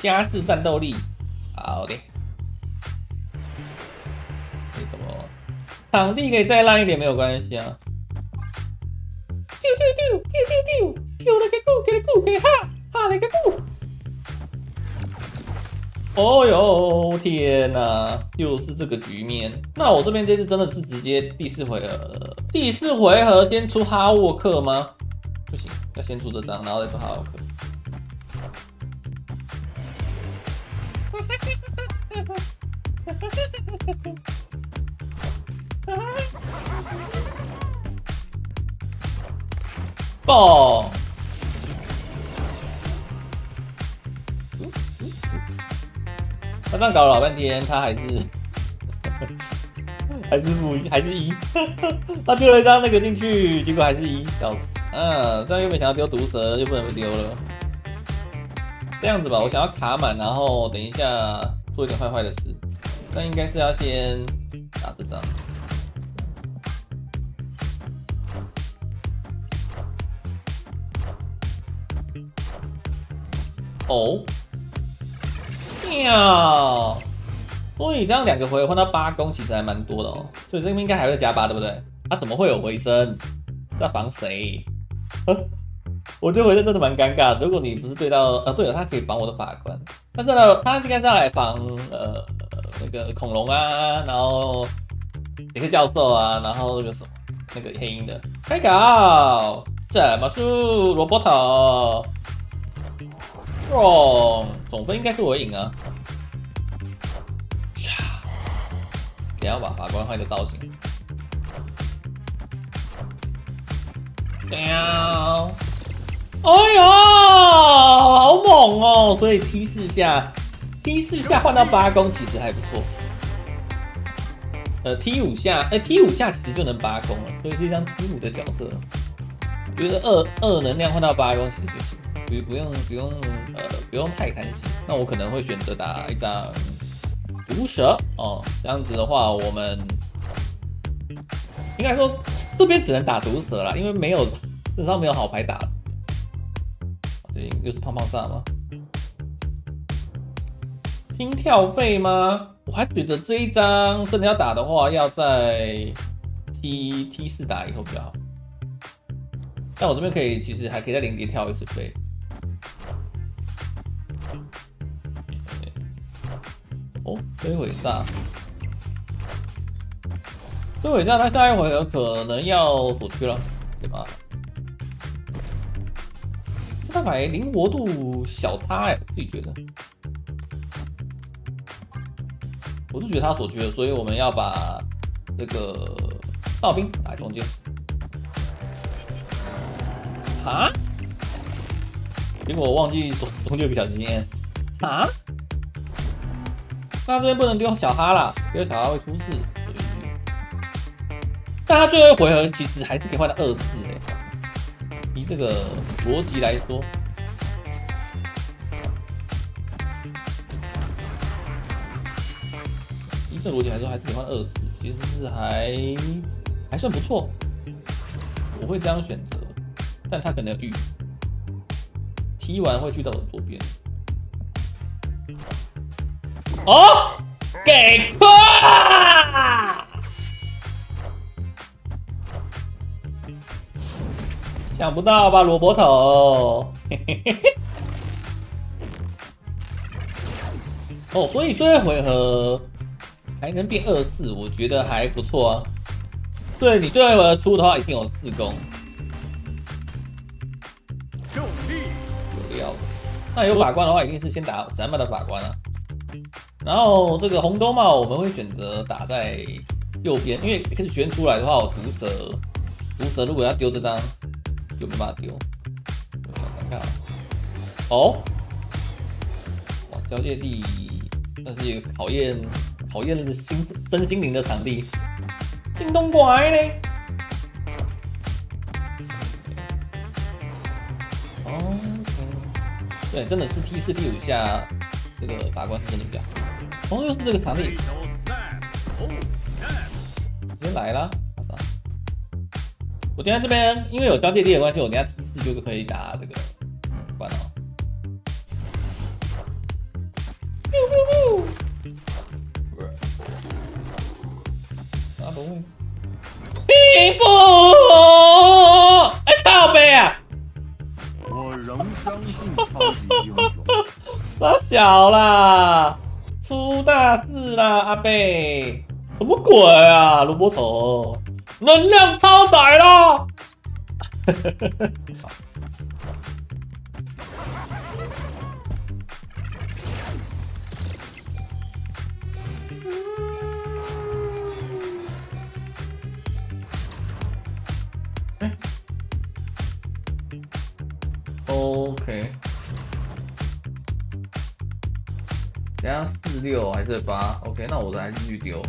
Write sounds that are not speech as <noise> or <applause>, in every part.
加式战斗力。好的。你怎么？场地可以再烂一点没有关系啊。丢丢丢丢丢丢，丢了个够，给了够，给哈哈了个够。哦哟，天哪，又是这个局面。那我这边这次真的是直接第四回合，第四回合先出哈沃克吗？不行，要先出这张，然后再出哈沃克。<laughs> 爆！他这样搞了老半天，他还是 <laughs> 还是负一，还是一。<laughs> 他丢了一张那个进去，结果还是一，笑死！嗯，这样又没想到丢毒蛇，又不能不丢了。这样子吧，我想要卡满，然后等一下做一点坏坏的事。那应该是要先打这张。哦。喵，所以这样两个回合换到八攻，其实还蛮多的哦。所以这边应该还会加八，对不对？他怎么会有回声？在防谁？<laughs> 我觉得回声真的蛮尴尬。如果你不是对到，呃，对了，他可以防我的法官，但是呢，他应该是要来防呃那个恐龙啊，然后一个教授啊，然后那个什么那个黑鹰的开搞怎么输？罗伯特。哦，总分应该是我赢啊！等下把法官换个造型。喵！哎呀，好猛哦！所以提示一下，T 四下换到八攻其实还不错。呃，T 五下，哎，T 五下其实就能八攻了，所以这张 T 五的角色，觉得二二能量换到八攻其实就行。不不用不用呃不用太贪心，那我可能会选择打一张毒蛇哦，这样子的话我们应该说这边只能打毒蛇了，因为没有身上没有好牌打。对，又是胖胖炸吗？拼跳费吗？我还觉得这一张真的要打的话，要在 T T 四打以后比较好。但我这边可以，其实还可以在零叠跳一次费。哦，摧毁炸，摧毁炸，他下一回合可能要躲去了，对吧？这张牌灵活度小差哎，自己觉得，我是觉得他所缺的，所以我们要把这个哨兵打中间。啊？结果我忘记中中间有个小经验。啊？那这边不能丢小哈了，丢小哈会出事。但他最后一回合其实还是可以换到二次哎，以这个逻辑来说，这逻辑来说还是可以换二次，其实是还还算不错。我会这样选择，但他可能预踢完会去到我左边。哦，给过！想不到吧，萝卜头？<laughs> 哦，所以最后回合还能变二次，我觉得还不错啊。对你最后出的话，一定有四攻。用力有料的。那有法官的话，一定是先打咱们的法官啊。然后这个红兜帽我们会选择打在右边，因为开始旋出来的话，我毒蛇，毒蛇如果要丢这张，就没办法丢。看看哦，哇，交界地，算是一个考验考验心身心灵的场地。叮咚怪呢？哦，对，真的是 T 四第五下，这个法官是真的比较好。哦，又是这个场地，先来啦！我等下这边因为有交界地的关系，我等下 T 四就是可以打这个关了。兵符，哎，靠背啊！我仍相信超级英雄。傻小啦，出大事啦，阿贝！什么鬼啊，萝卜头，能量超载了等下四六还是八？OK，那我的还继续丢。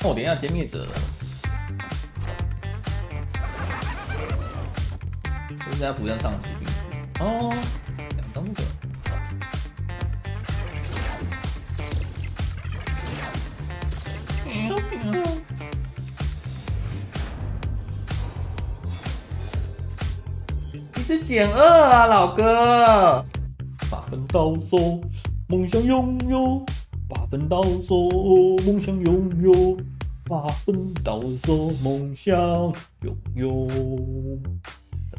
那我等下歼灭者了，现在补上上期哦，减二啊，老哥！八分到手，梦想拥有；八分到手，梦想拥有；八分到手，梦想拥有。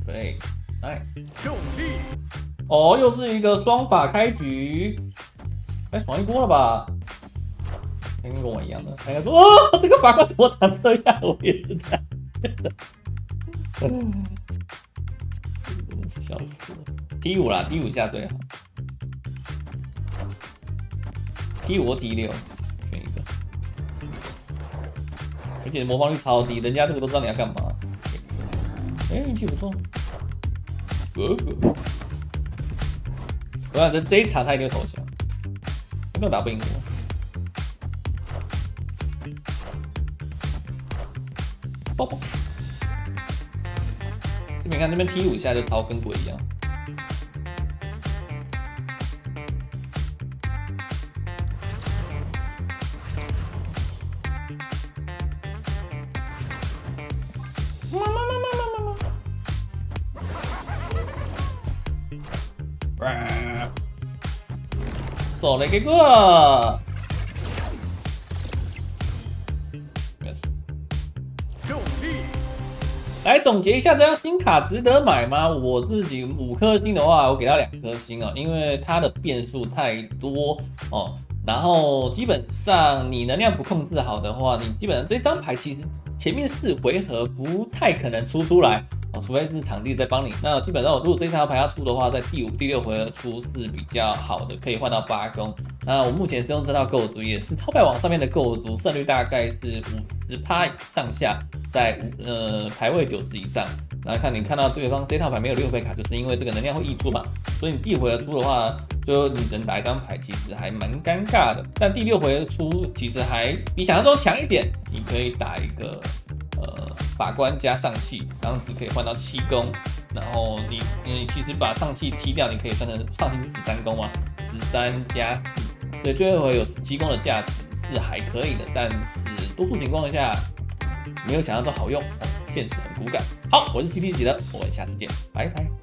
对，nice。用力哦，又是一个双法开局，哎爽一波了吧？跟跟我一样的，大家说哦，这个法官怎么长这样？我也是这样。笑死了！T 五啦，T 五下最好。T 五或 T 六，选一个。而且模仿率超低，人家这个都知道你要干嘛。哎，运气不错。哥哥，我想这这一场他一定会投降，根本打不赢我。爆爆！这边看这边踢五下就超跟鬼一样。走了，给个。来总结一下，这张新卡值得买吗？我自己五颗星的话，我给它两颗星啊，因为它的变数太多哦。然后基本上你能量不控制好的话，你基本上这张牌其实前面四回合不太可能出出来。除非是场地在帮你，那基本上如果这张牌要出的话，在第五、第六回合出是比较好的，可以换到八宫。那我目前是用这套构筑，也是套牌网上面的构筑，胜率大概是五十趴上下，在五呃排位九十以上。然后看你看到对方这套牌没有六费卡，就是因为这个能量会溢出嘛，所以你第五回合出的话，就你只能打一张牌，其实还蛮尴尬的。但第六回合出其实还比想象中强一点，你可以打一个。呃，法官加上气，这样子可以换到七攻。然后你你其实把上气踢掉，你可以算成上气是十三攻嘛，十三加四，对，最后有十七攻的价值是还可以的。但是多数情况下没有想象中好用，现实很骨感。好，我是 T T 姐的，我们下次见，拜拜。